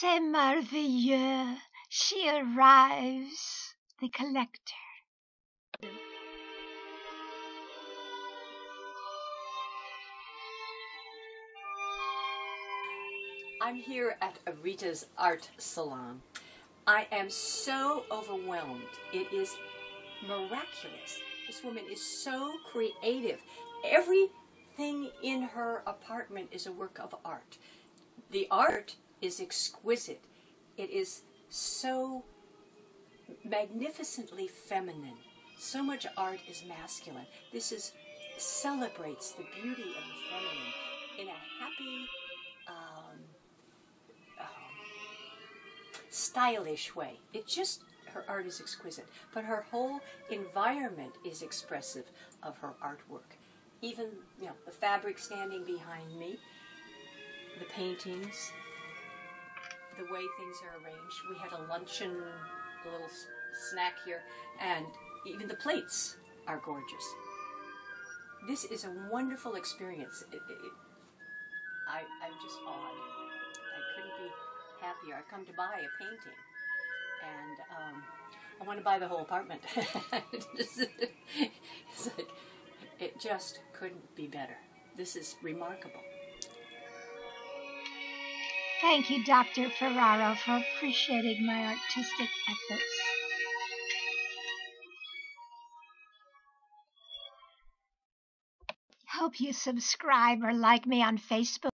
C'est merveilleux. She arrives. The collector. I'm here at Rita's Art Salon. I am so overwhelmed. It is miraculous. This woman is so creative. Everything in her apartment is a work of art. The art is exquisite. It is so magnificently feminine. So much art is masculine. This is celebrates the beauty of the feminine in a happy, um, um, stylish way. It just her art is exquisite, but her whole environment is expressive of her artwork. Even you know the fabric standing behind me, the paintings, the way things are arranged. We had a luncheon, a little s- snack here, and even the plates are gorgeous. This is a wonderful experience. It, it, it- I, I'm just awed. I couldn't be happier. I've come to buy a painting, and um, I want to buy the whole apartment. it's like it just couldn't be better. This is remarkable. Thank you, Dr. Ferraro, for appreciating my artistic efforts. Hope you subscribe or like me on Facebook.